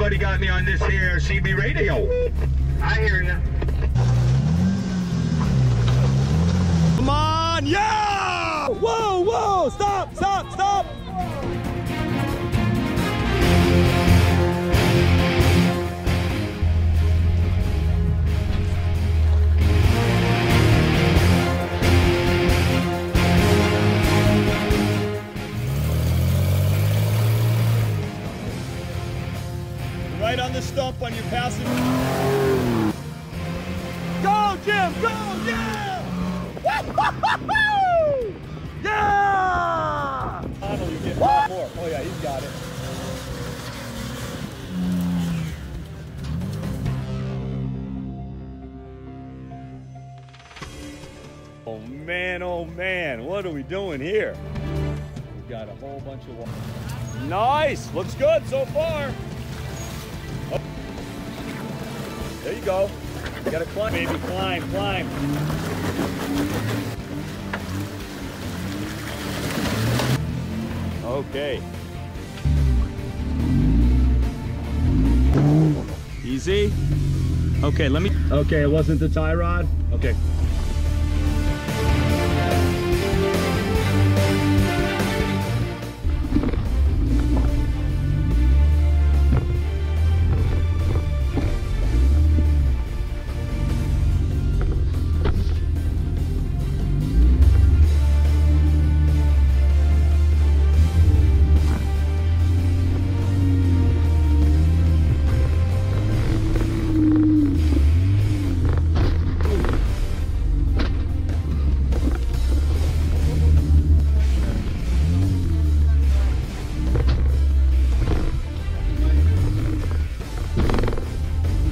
Anybody got me on this here CB radio? I hear you. Come on, yeah! Right on the stump on your passing. Go, Jim, go, yeah! Woo-hoo-hoo-hoo! Yeah! You get one more. Oh yeah, he's got it. Oh man, oh man, what are we doing here? We've got a whole bunch of water. Nice, looks good so far. Oh. There you go. You gotta climb, baby, climb, climb. Okay. Easy. Okay, let me. Okay, it wasn't the tie rod. Okay.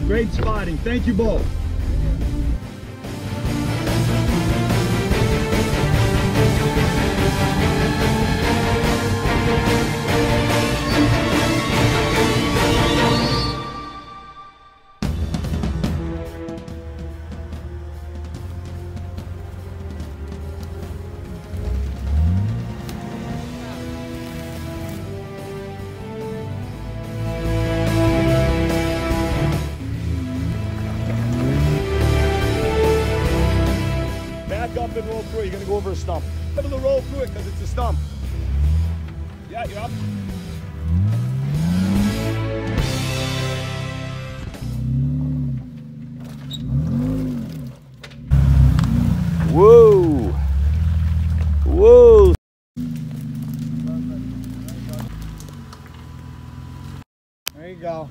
Great spotting. Thank you both. Back up and roll through. You're gonna go over a stump. Able to roll through it because it's a stump. Yeah, you're up. Whoa! Whoa! There you go.